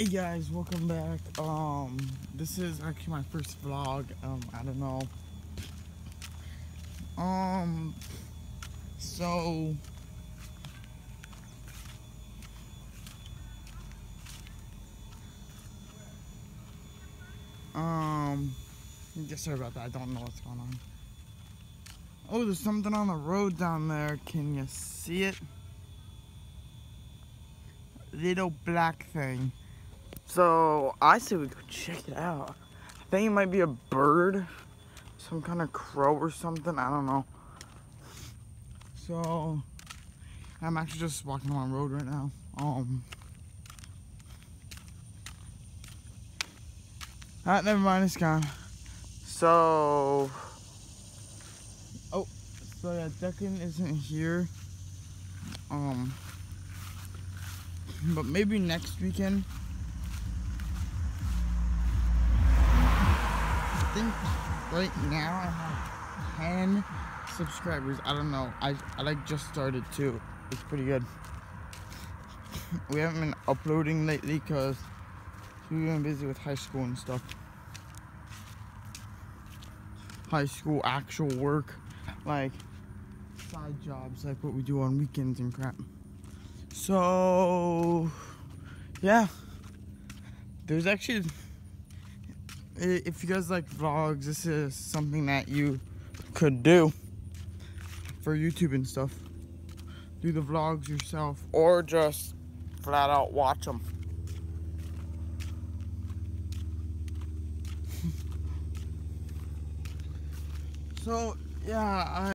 Hey guys, welcome back. Um, this is actually my first vlog. Um, I don't know. Um, so um, just sorry about that. I don't know what's going on. Oh, there's something on the road down there. Can you see it? Little black thing. So I say we go check it out. I think it might be a bird, some kind of crow or something. I don't know. So I'm actually just walking along the road right now. Um. Alright, never mind, it's gone. So, oh, so yeah, Declan isn't here. Um, but maybe next weekend. Think right now I have 10 subscribers. I don't know. I, I like just started too. It's pretty good. we haven't been uploading lately because we've been busy with high school and stuff. High school actual work, like side jobs, like what we do on weekends and crap. So, yeah. There's actually if you guys like vlogs, this is something that you could do for YouTube and stuff. Do the vlogs yourself or just flat out watch them. so, yeah, I